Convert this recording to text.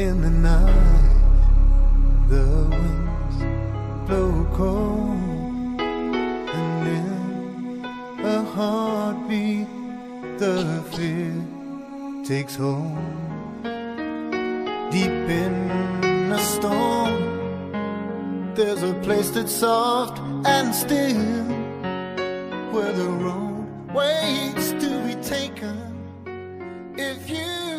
in the night. The winds blow cold, and in a heartbeat, the fear takes hold. Deep in a storm, there's a place that's soft and still, where the road waits to be taken. If you